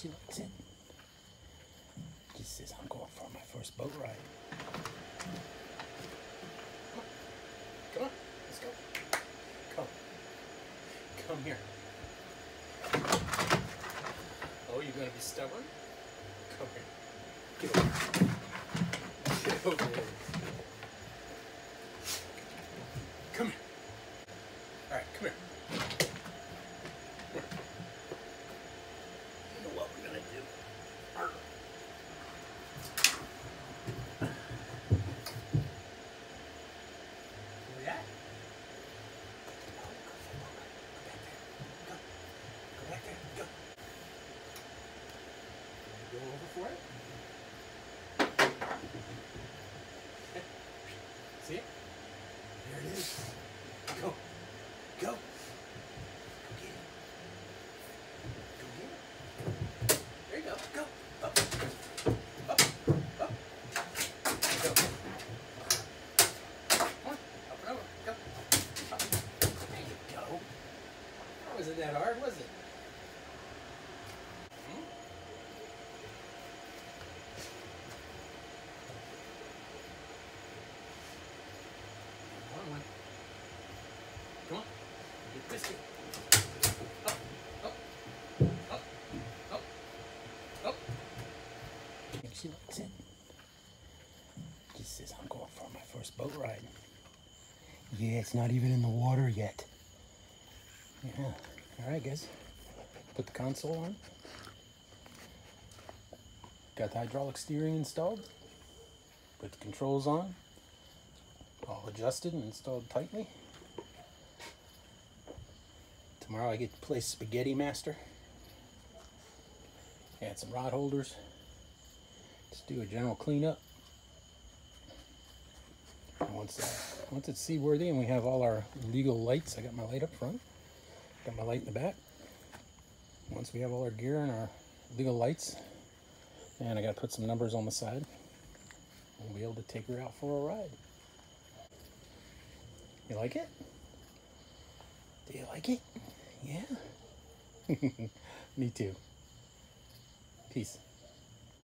She likes it. Just says, I'm going for my first boat ride. Come on, let's go. Come. Come here. Oh, you're gonna be stubborn? Come here. Get over. Get over here. Come here. All right, come here. You know what we're gonna do? Arr. Where you at? Go, go back there. Go. Go over for it. See? There it is. Go. Go. Go get it. Go get it. There you go. Go. Up. Up. Up. Go. Come on. Up and over. Go. Up. There you go. That wasn't that hard, was it? Hmm? Come on, one. Come on. Up, up, up, up, up. She likes it. Just says, I'm going for my first boat ride. Yeah, it's not even in the water yet. Yeah. All right, guys. Put the console on. Got the hydraulic steering installed. Put the controls on. All adjusted and installed tightly. Tomorrow I get to play Spaghetti Master. Add some rod holders. Just do a general cleanup. And once uh, once it's seaworthy and we have all our legal lights, I got my light up front, got my light in the back. Once we have all our gear and our legal lights, and I got to put some numbers on the side, we'll be able to take her out for a ride. You like it? Do you like it? Yeah. Me too. Peace.